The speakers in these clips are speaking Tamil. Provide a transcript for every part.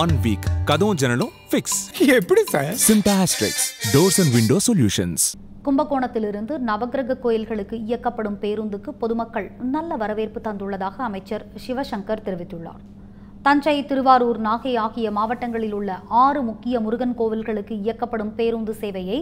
ஒன் வீக் கதவும் ஜன்னலும் ஃபிக்ஸ் எப்படி சார்? சிம்டாஸ்ட்ரிக்ஸ் டோர்ஸ் அண்ட் விண்டோ சொல்யூஷன்ஸ் கும்பகோணத்திலிருந்து நவக்கிரக கோயில்களுக்கு இயக்கப்படும் பேருந்துக்கு பொதுமக்கள் நல்ல வரவேற்பு தந்துள்ளதாக அமைச்சர் சிவசங்கர் தெரிவித்துள்ளார். தஞ்சை திருவாரூர் நாகை ஆகிய மாவட்டங்களில் உள்ள ஆறு முக்கிய முருகன் கோவில்களுக்கு இயக்கப்படும் பேருந்து சேவையை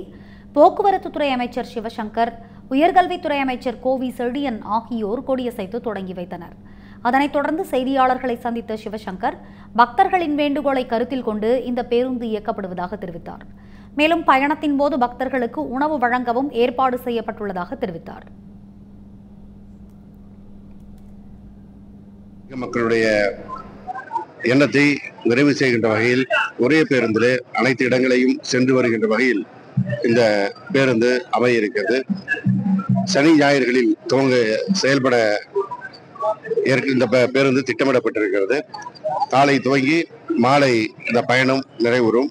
போக்குவரத்துத்துறை அமைச்சர் சிவசங்கர் உயர்கல்வித்துறை அமைச்சர் கோவி செழியன் ஆகியோர் கொடியசைத்து தொடங்கி வைத்தனர். அதனைத் தொடர்ந்து செய்தியாளர்களை சந்தித்த சிவசங்கர் பக்தர்களின் வேண்டுகோளை கருத்தில் கொண்டு இந்த பேருந்து இயக்கப்படுவதாக தெரிவித்தார். மேலும் பயணத்தின் போது பக்தர்களுக்கு உணவு வழங்கவும் ஏற்பாடு செய்யப்பட்டுள்ளதாக தெரிவித்தார். மக்களுடைய எண்ணத்தை நிறைவு செய்கின்ற வகையில் ஒரே பேருந்தில் அனைத்து இடங்களையும் சென்று வருகின்ற வகையில் இந்த பேருந்து அமைய இருக்கிறது சனி ஞாயிறுகளில் துவங்க செயல்பட இந்த பேருந்து திட்டமிடப்பட்டிருக்கிறது. காலை துவங்கி மாலை இந்த பயணம் நிறைவுறும்.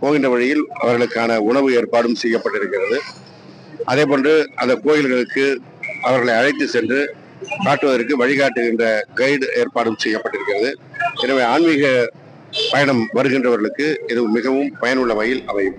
போகின்ற வழியில் அவர்களுக்கான உணவு ஏற்பாடும் செய்யப்பட்டிருக்கிறது. அதே போன்று அந்த கோயில்களுக்கு அவர்களை அழைத்து சென்று காட்டுவதற்கு வழிகாட்டுகின்ற கைடு ஏற்பாடும் செய்யப்பட்டிருக்கிறது. எனவே ஆன்மீக பயணம் வருகின்றவர்களுக்கு இது மிகவும் பயனுள்ள வகையில் அமையும்.